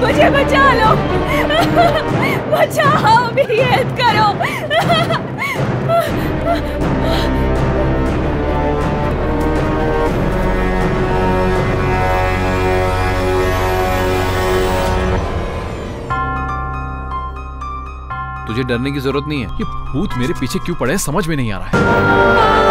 मुझे बचा लो। बचाओ मेरी हेल्प करो। तुझे डरने की ज़रूरत नहीं है। ये भूत मेरे पीछे क्यों पड़े समझ में नहीं आ रहा है।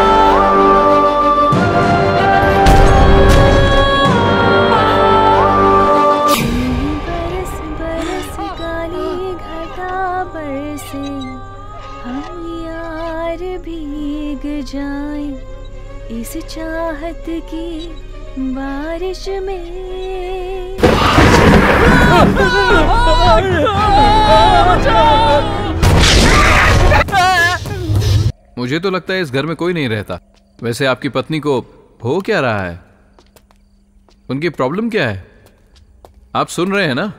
जाएँ इस चाहत की बारिश में। मुझे तो लगता है इस घर में कोई नहीं रहता। वैसे आपकी पत्नी को हो क्या रहा है? उनकी प्रॉब्लम क्या है? आप सुन रहे हैं ना?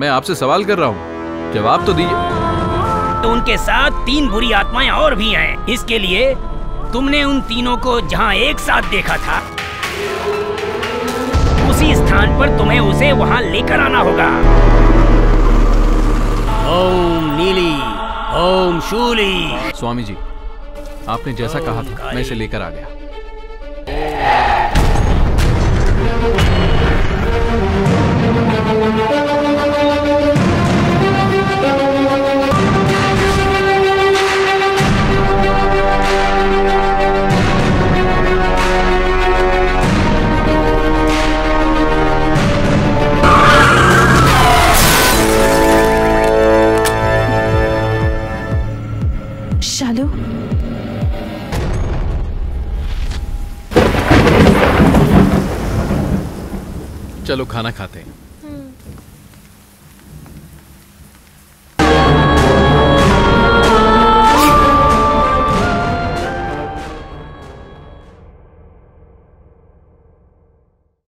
मैं आपसे सवाल कर रहा हूँ। जवाब तो दीजिए। तो उनके साथ तीन बुरी आत्माएँ और भी हैं। इसके लिए तुमने उन तीनों को जहाँ एक साथ देखा था, उसी स्थान पर तुम्हें उसे वहाँ लेकर आना होगा। ओम नीली, ओम शूली। स्वामी जी आपने जैसा कहा था, मैं इसे लेकर आ गया। चलो खाना खाते हैं।